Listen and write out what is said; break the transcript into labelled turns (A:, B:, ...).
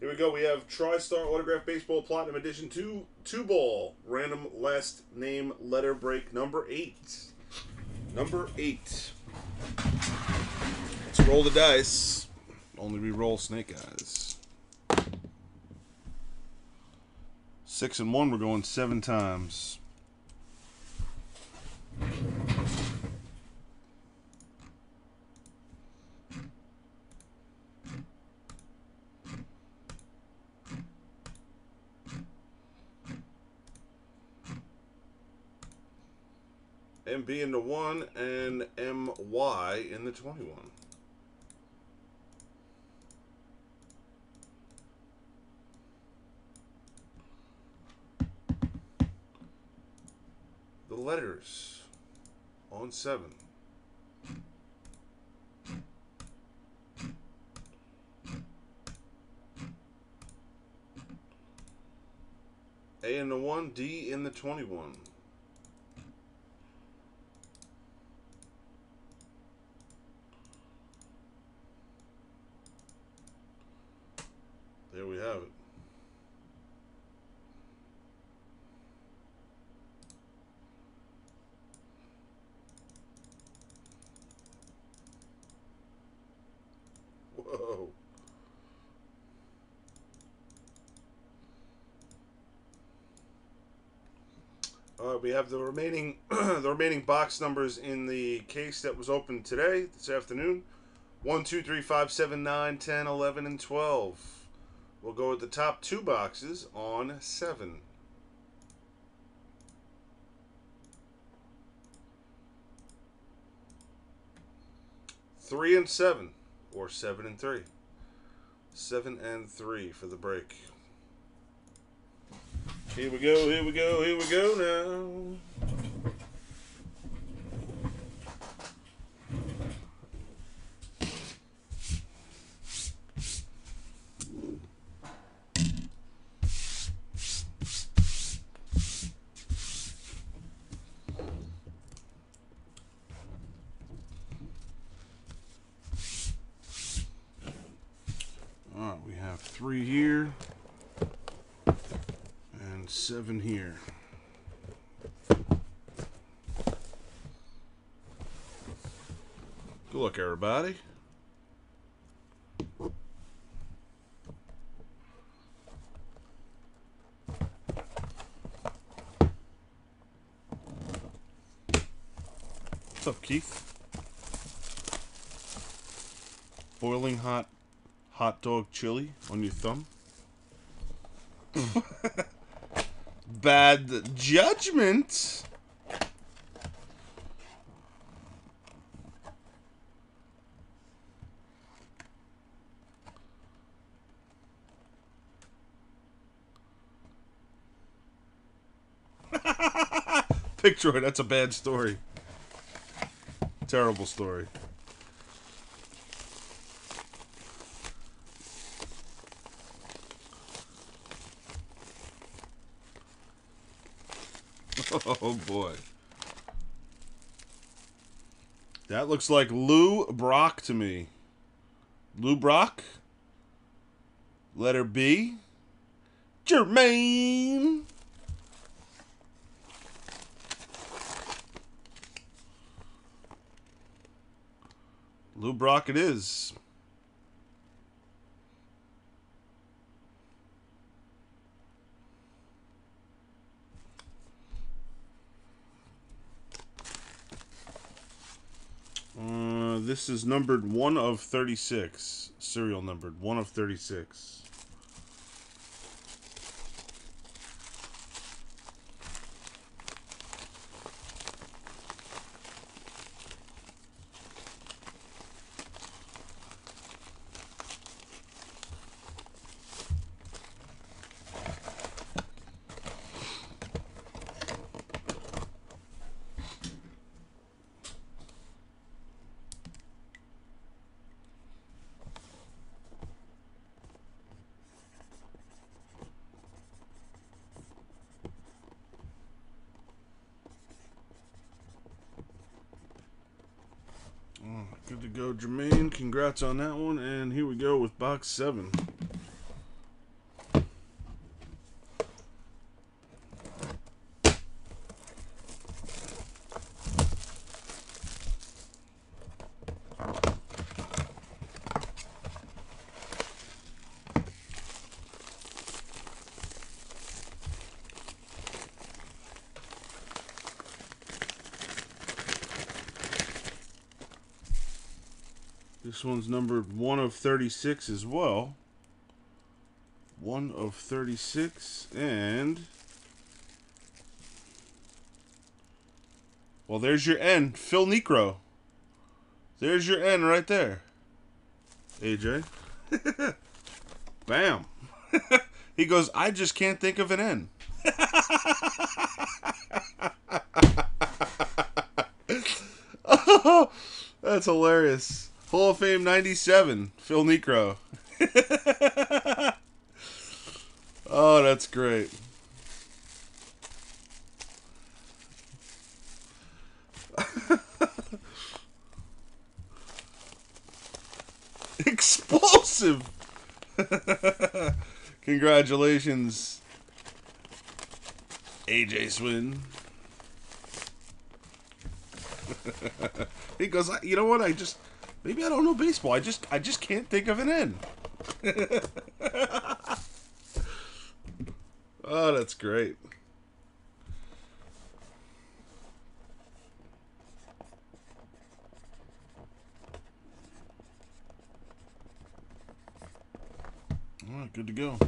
A: Here we go. We have TriStar Autograph Baseball Platinum Edition 2 two ball random last name letter break number 8. Number 8. Let's roll the dice. Only re-roll snake eyes. 6 and 1 we're going 7 times. MB in the 1 and MY in the 21. The letters on 7. A in the 1, D in the 21. There we have it. Whoa. All right, we have the remaining the remaining box numbers in the case that was opened today, this afternoon. 1, 2, 3, 5, 7, 9, 10, 11, and 12. We'll go with the top two boxes on 7. Three and seven, or seven and three. Seven and three for the break. Here we go, here we go, here we go now. All right, we have three here and seven here. Good luck, everybody. What's up, Keith? Boiling hot hot dog chili on your thumb? Bad judgment. Picture it, that's a bad story. Terrible story. Oh boy. That looks like Lou Brock to me. Lou Brock. Letter B. Jermaine. Lou Brock it is. Uh, this is numbered 1 of 36. Serial numbered 1 of 36. Oh, good to go, Jermaine. Congrats on that one. And here we go with box seven. This one's numbered 1 of 36 as well. 1 of 36. And. Well, there's your N. Phil Niekro. There's your N right there. AJ. Bam. he goes, I just can't think of an N. oh, that's hilarious. Hall of Fame 97, Phil Niekro. oh, that's great. Explosive! Congratulations, AJ Swin. he goes, you know what? I just maybe I don't know baseball. I just I just can't think of an N. oh, that's great. All right, good to go.